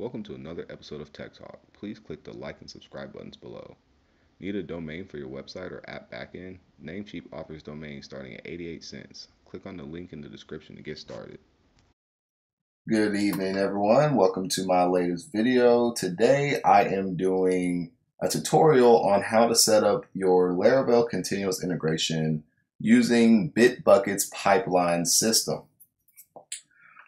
Welcome to another episode of Tech Talk. Please click the like and subscribe buttons below. Need a domain for your website or app backend? Namecheap offers domains starting at 88 cents. Click on the link in the description to get started. Good evening, everyone. Welcome to my latest video. Today, I am doing a tutorial on how to set up your Laravel continuous integration using Bitbucket's pipeline system.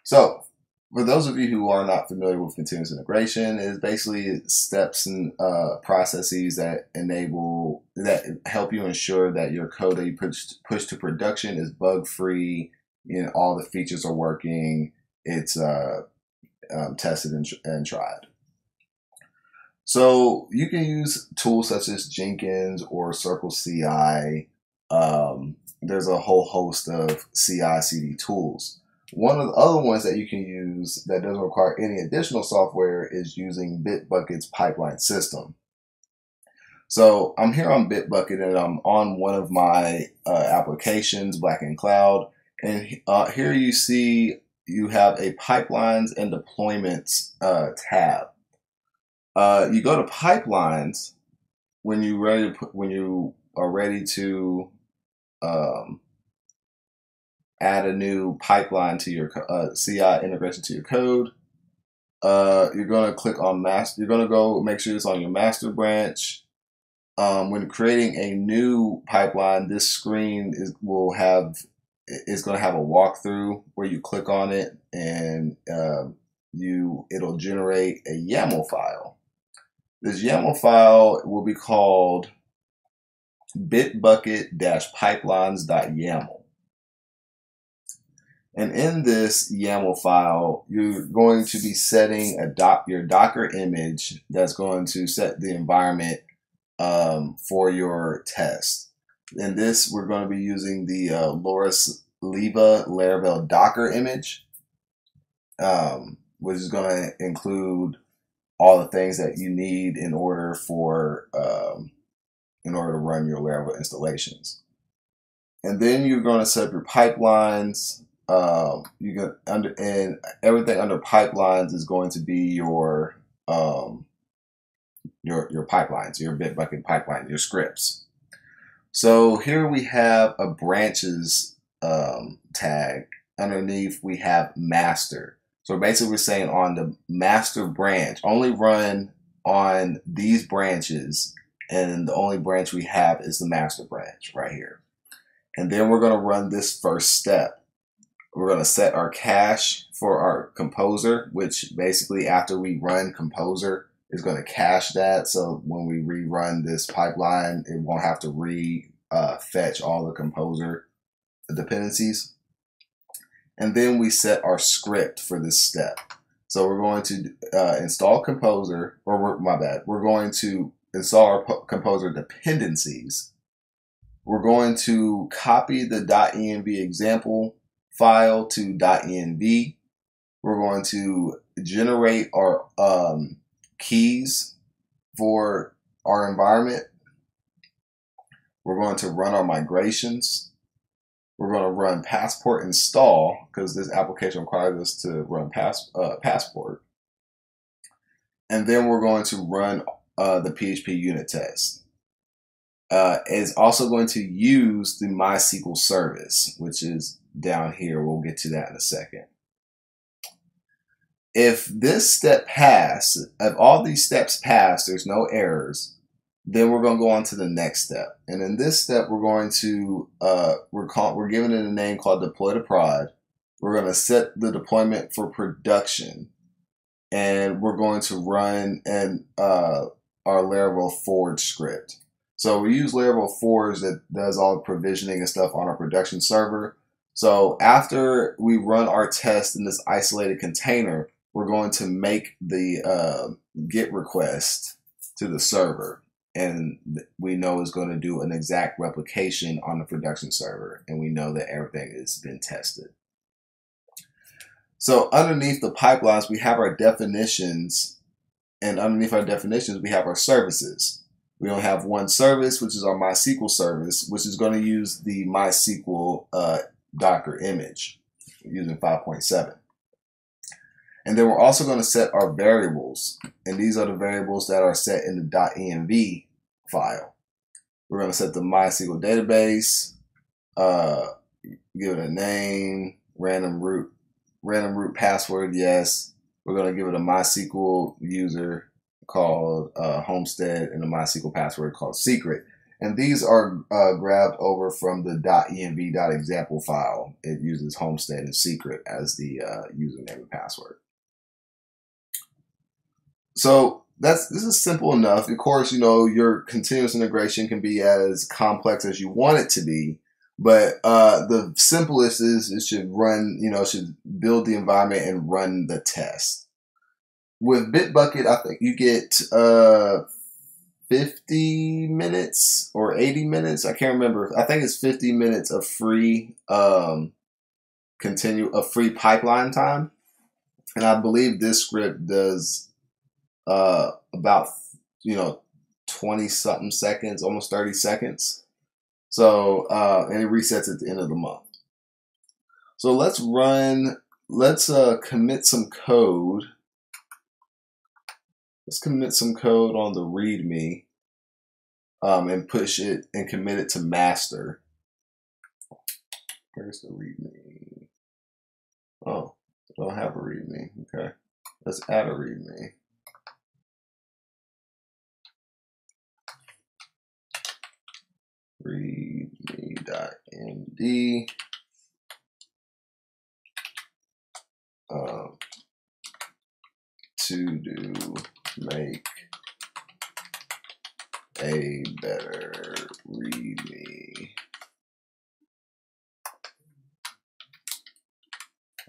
So, for those of you who are not familiar with continuous integration, is basically steps and uh, processes that enable that help you ensure that your code that you push push to production is bug free. You know, all the features are working. It's uh, um, tested and, and tried. So you can use tools such as Jenkins or Circle CI. Um, there's a whole host of CI CD tools. One of the other ones that you can use that doesn't require any additional software is using Bitbucket's pipeline system. So I'm here on Bitbucket and I'm on one of my uh, applications, and Cloud. And uh, here you see you have a pipelines and deployments uh, tab. Uh, you go to pipelines when you ready to put, when you are ready to um, add a new pipeline to your uh, CI integration to your code. Uh, you're going to click on master. You're going to go make sure it's on your master branch. Um, when creating a new pipeline, this screen is will have is going to have a walkthrough where you click on it and uh, you it'll generate a YAML file. This YAML file will be called bitbucket-pipelines.yaml. And in this YAML file, you're going to be setting a doc, your Docker image that's going to set the environment um, for your test. In this, we're going to be using the uh, Loris Leiva Laravel Docker image, um, which is going to include all the things that you need in order for um, in order to run your Laravel installations. And then you're going to set up your pipelines, um, you can under and everything under pipelines is going to be your um, your your pipelines, your Bitbucket pipeline, your scripts. So here we have a branches um, tag. Underneath we have master. So basically we're saying on the master branch, only run on these branches and the only branch we have is the master branch right here. And then we're going to run this first step. We're going to set our cache for our composer, which basically after we run composer is going to cache that. So when we rerun this pipeline, it won't have to re uh, fetch all the composer dependencies. And then we set our script for this step. So we're going to uh, install composer, or my bad, we're going to install our composer dependencies. We're going to copy the .env example file to .env. We're going to generate our um, keys for our environment. We're going to run our migrations. We're going to run passport install because this application requires us to run pass, uh, passport. And then we're going to run uh, the PHP unit test. Uh, it's also going to use the MySQL service, which is down here. We'll get to that in a second. If this step pass, if all these steps pass, there's no errors, then we're going to go on to the next step. And in this step, we're going to, uh, we're, call, we're giving it a name called deploy to prod. We're going to set the deployment for production. And we're going to run and uh, our Laravel forge script. So we use Laravel forge that does all the provisioning and stuff on our production server. So after we run our test in this isolated container, we're going to make the uh, GET request to the server. And we know it's going to do an exact replication on the production server. And we know that everything has been tested. So underneath the pipelines, we have our definitions. And underneath our definitions, we have our services. We only have one service, which is our MySQL service, which is going to use the MySQL uh, Docker image using 5.7. And then we're also going to set our variables. And these are the variables that are set in the .env file. We're going to set the MySQL database, uh, give it a name, random root, random root password, yes. We're going to give it a MySQL user called uh, Homestead and a MySQL password called secret. And these are uh, grabbed over from the .env.example file. It uses Homestead and secret as the uh, username and password. So that's this is simple enough. Of course, you know your continuous integration can be as complex as you want it to be, but uh, the simplest is it should run. You know, should build the environment and run the test. With Bitbucket, I think you get uh, 50 minutes or 80 minutes. I can't remember. I think it's 50 minutes of free um, continue a free pipeline time, and I believe this script does uh, about you know 20 something seconds, almost 30 seconds. So uh, and it resets at the end of the month. So let's run. Let's uh, commit some code. Let's commit some code on the README um, and push it and commit it to master. Where's the README? Oh, I don't have a README. Okay, let's add a README. readme.md uh, to do make a better readme.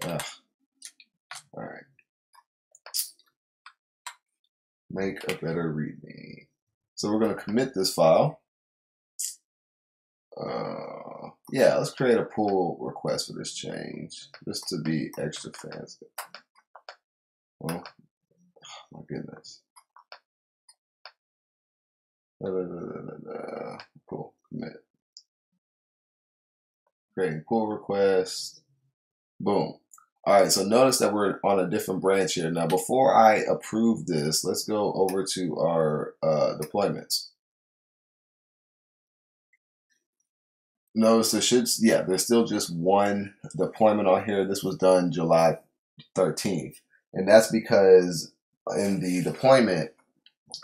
Ugh. All right. Make a better readme. So we're going to commit this file. Uh, yeah, let's create a pull request for this change, just to be extra fancy. Well, goodness. Da, da, da, cool, commit. Creating pull request. Boom. All right, so notice that we're on a different branch here. Now, before I approve this, let's go over to our uh, deployments. notice there should, yeah, there's still just one deployment on here. This was done July 13th. And that's because in the deployment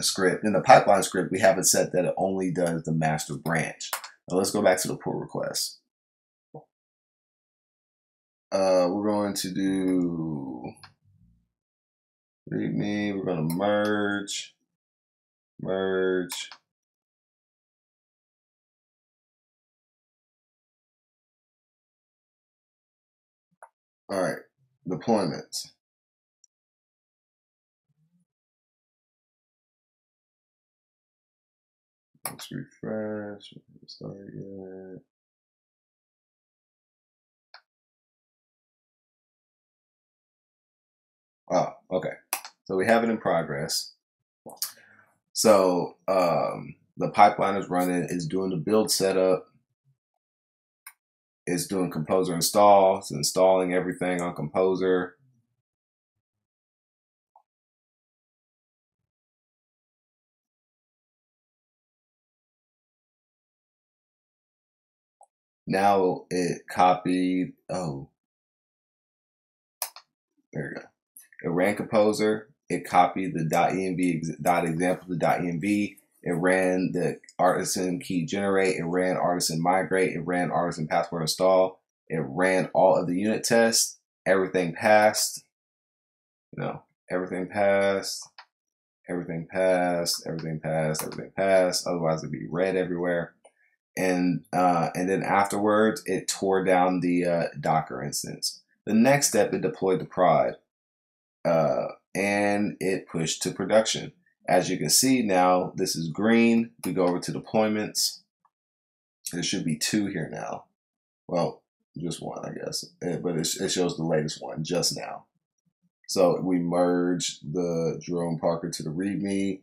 script, in the pipeline script, we have it set that it only does the master branch. Now let's go back to the pull request. Uh, we're going to do readme, we're going to merge, merge, All right, deployments. Let's refresh. Start yet. Oh, okay. So we have it in progress. So um, the pipeline is running, is doing the build setup, it's doing Composer install. It's installing everything on Composer. Now it copied, oh, there we go. It ran Composer. It copied the .env dot example to .env it ran the artisan key generate. It ran artisan migrate. It ran artisan passport install. It ran all of the unit tests. Everything passed. You know, everything passed. Everything passed. Everything passed. Everything passed. Otherwise, it'd be red everywhere. And uh, and then afterwards, it tore down the uh, Docker instance. The next step, it deployed to prod, uh, and it pushed to production. As you can see now, this is green. We go over to deployments. There should be two here now. Well, just one, I guess. Eh, but it, shows the latest one just now. So we merge the Jyrone Parker to the README,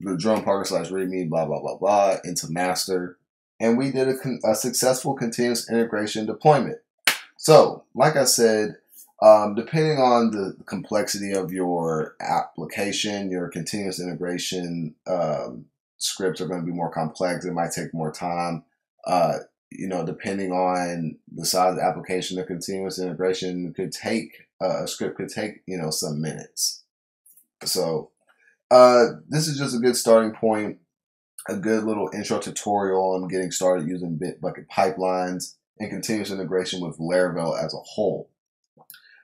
the Jyrone Parker slash README, blah, blah, blah, blah, into master. And we did a, a successful continuous integration deployment. So, like I said, Um, depending on the complexity of your application, your continuous integration um, scripts are going to be more complex. It might take more time. Uh, you know, depending on the size of the application, the continuous integration could take uh, a script could take you know some minutes. So uh, this is just a good starting point, a good little intro tutorial on getting started using Bitbucket pipelines and continuous integration with Laravel as a whole.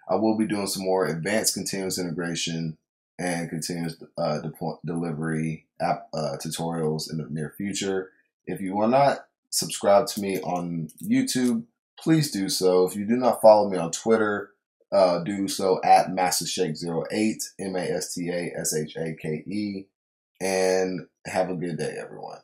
I will be doing some more advanced continuous integration and continuous uh, de- delivery app uh, tutorials in the near future. If you are not subscribed to me on YouTube, please do so. If you do not follow me on Twitter, uh, do so at mastashake08, M A S T A S H A K E, and have a good day, everyone.